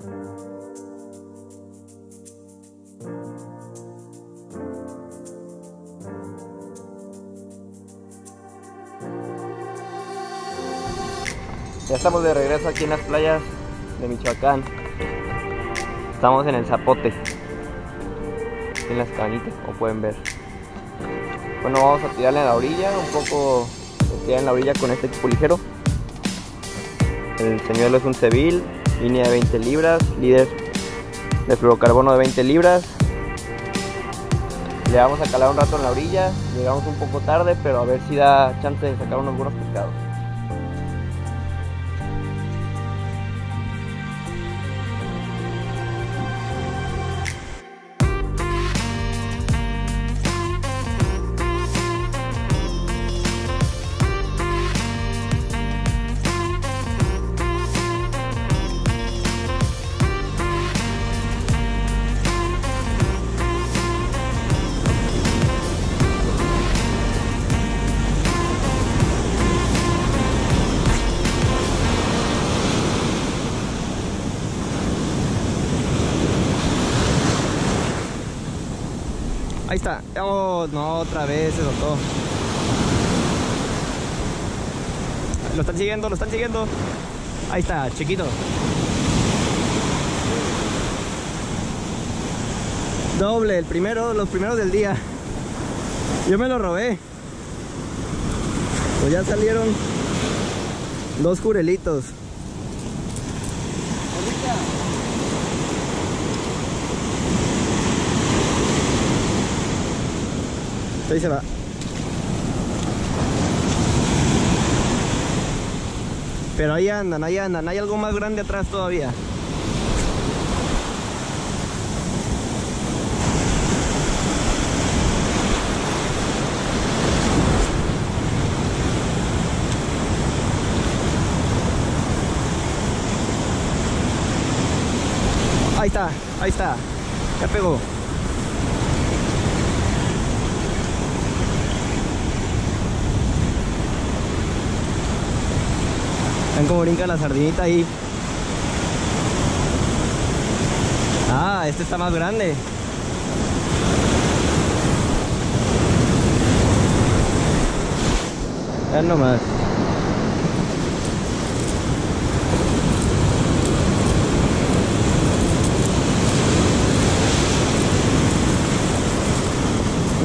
Ya estamos de regreso aquí en las playas de Michoacán. Estamos en el Zapote. En las cañitas, como pueden ver. Bueno, vamos a tirarle a la orilla, un poco tirar en la orilla con este equipo ligero. El señuelo es un civil, línea de 20 libras, líder de fluorocarbono de 20 libras. Le vamos a calar un rato en la orilla, llegamos un poco tarde, pero a ver si da chance de sacar unos buenos pescados. Está. Oh, no, otra vez se soltó. Lo están siguiendo, lo están siguiendo. Ahí está, chiquito. Doble, el primero, los primeros del día. Yo me lo robé. Pues ya salieron dos jurelitos. Ahí se va. Pero ahí andan, ahí andan. Hay algo más grande atrás todavía. Ahí está, ahí está. Ya pegó. Ven como brinca la sardinita ahí. Ah, este está más grande. Vean nomás.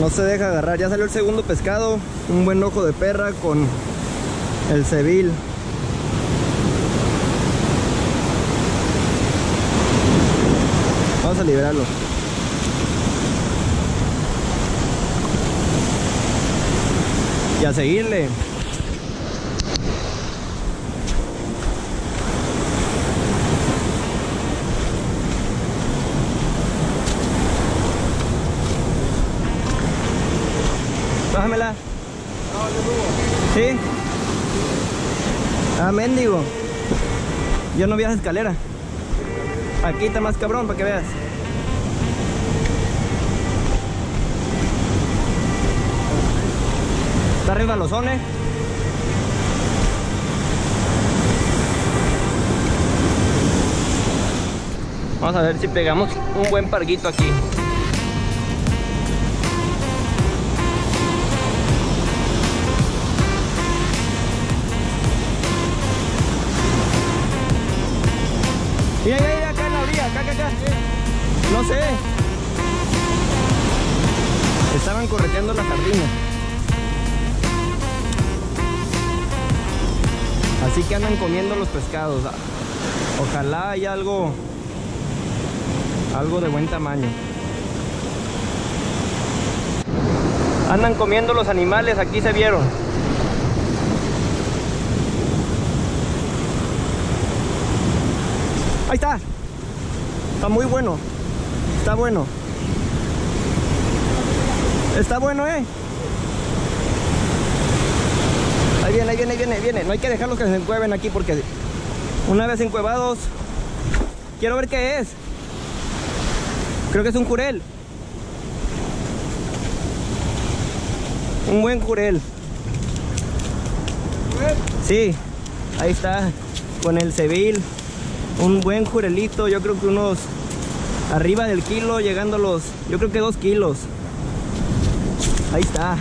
No se deja agarrar. Ya salió el segundo pescado. Un buen ojo de perra con el cevil. Vamos a liberarlo. Y a seguirle. Bájamela. ¿Sí? Ah, mendigo. Yo no vi esa escalera. Aquí está más cabrón para que veas. Está arriba los zones. Vamos a ver si pegamos un buen parguito aquí. Estaban correteando la sardina. Así que andan comiendo los pescados. Ojalá haya algo, algo de buen tamaño. Andan comiendo los animales, aquí se vieron. Ahí está. Está muy bueno. Está bueno. Está bueno, eh. Ahí viene, ahí viene, ahí viene, viene. No hay que dejarlos que se encueven aquí porque una vez encuevados, quiero ver qué es. Creo que es un jurel. Un buen jurel. Sí, ahí está, con el cevil. Un buen jurelito, yo creo que unos arriba del kilo, llegando a los, yo creo que dos kilos. Ahí está.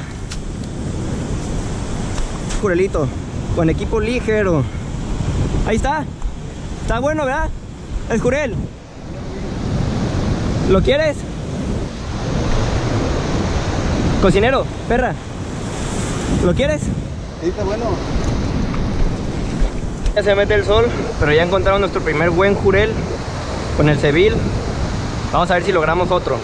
Jurelito, con equipo ligero. Ahí está. Está bueno, ¿verdad? El jurel. ¿Lo quieres? Cocinero, perra. ¿Lo quieres? Sí, está bueno. Ya se mete el sol, pero ya encontramos nuestro primer buen jurel con el cevil. Vamos a ver si logramos otro.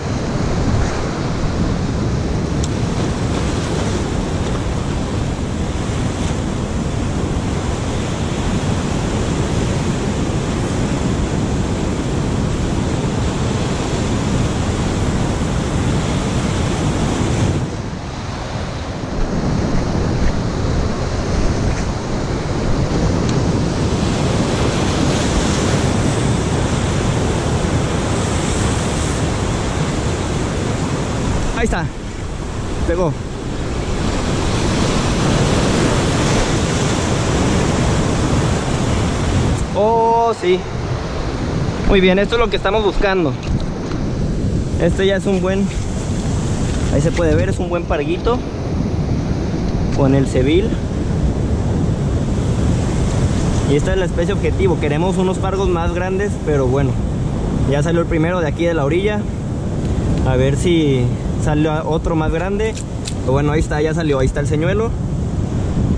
Ahí está. Pegó. Oh, sí. Muy bien, esto es lo que estamos buscando. Este ya es un buen... Ahí se puede ver, es un buen parguito. Con el cevil. Y esta es la especie objetivo. Queremos unos pargos más grandes, pero bueno. Ya salió el primero de aquí de la orilla. A ver si sale otro más grande. Bueno, ahí está, ya salió. Ahí está el señuelo.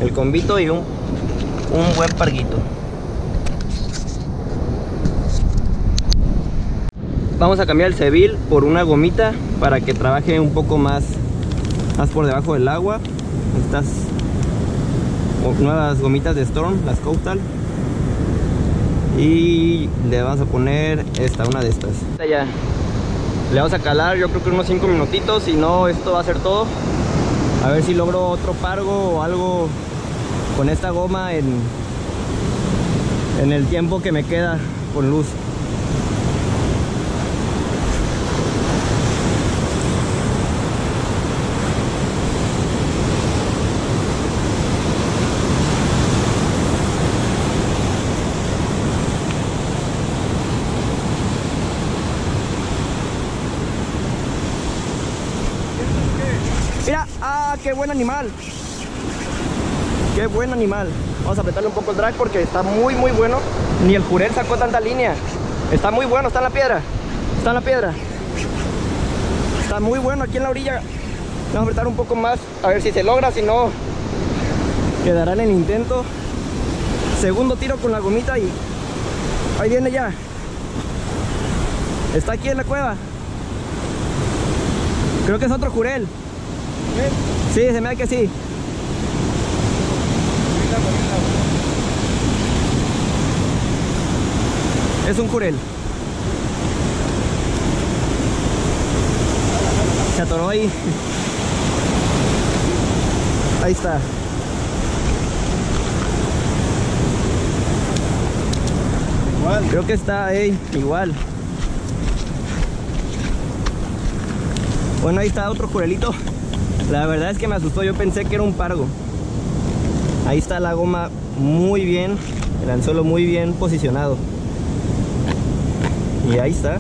El convito y un, un buen parguito. Vamos a cambiar el cevil por una gomita para que trabaje un poco más, más por debajo del agua. Estas nuevas gomitas de Storm, las Coastal. Y le vamos a poner esta, una de estas. Esta ya. Le vamos a calar yo creo que unos 5 minutitos, si no esto va a ser todo. A ver si logro otro pargo o algo con esta goma en, en el tiempo que me queda con luz. Mira, ah, qué buen animal. Qué buen animal. Vamos a apretarle un poco el drag porque está muy, muy bueno. Ni el jurel sacó tanta línea. Está muy bueno, está en la piedra. Está en la piedra. Está muy bueno aquí en la orilla. Vamos a apretar un poco más. A ver si se logra, si no, quedará en el intento. Segundo tiro con la gomita y ahí viene ya. Está aquí en la cueva. Creo que es otro jurel. Sí, se me da que sí. Es un jurel. Se atoró ahí. Ahí está. Igual. Creo que está ahí, igual. Bueno, ahí está otro jurelito. La verdad es que me asustó, yo pensé que era un pargo. Ahí está la goma muy bien, el anzuelo muy bien posicionado. Y ahí está.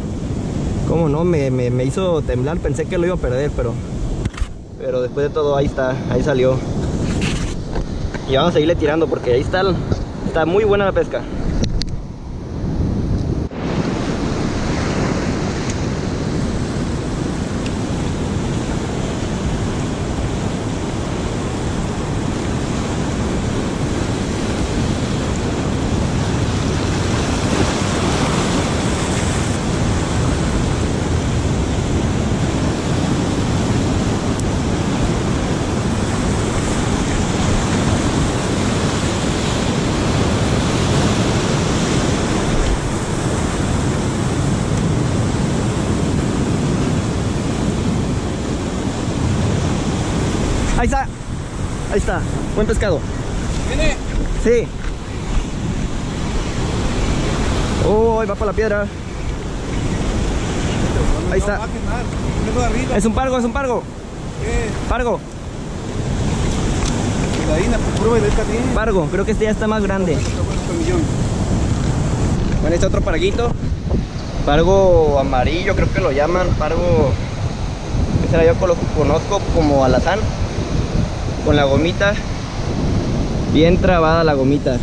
Como no, me, me- me hizo temblar, pensé que lo iba a perder, pero... Pero después de todo, ahí está, ahí salió. Y vamos a seguirle tirando porque ahí está, está muy buena la pesca. Ahí está. Ahí está. Buen pescado. ¿Viene? Sí. Oh, ahí va para la piedra. Ahí está. Es un pargo, es un pargo. ¿Qué? Pargo, pues pargo. Creo que este ya está más grande. Bueno este otro parguito. Pargo amarillo, creo que lo llaman. Pargo. Que será yo lo conozco como alazán. Con la gomita. Bien trabada la gomita.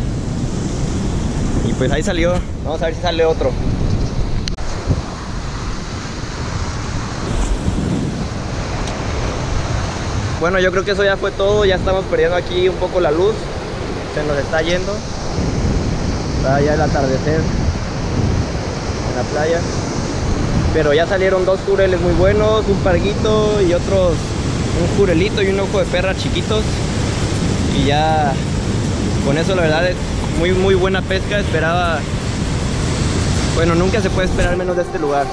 Y pues ahí salió. Vamos a ver si sale otro. Bueno, yo creo que eso ya fue todo. Ya estamos perdiendo aquí un poco la luz. Se nos está yendo. Ya el atardecer en la playa. Pero ya salieron dos jureles muy buenos, un parguito y otros, un jurelito y un ojo de perra chiquitos. Y ya con eso la verdad es muy muy buena pesca. Esperaba, bueno, nunca se puede esperar menos de este lugar.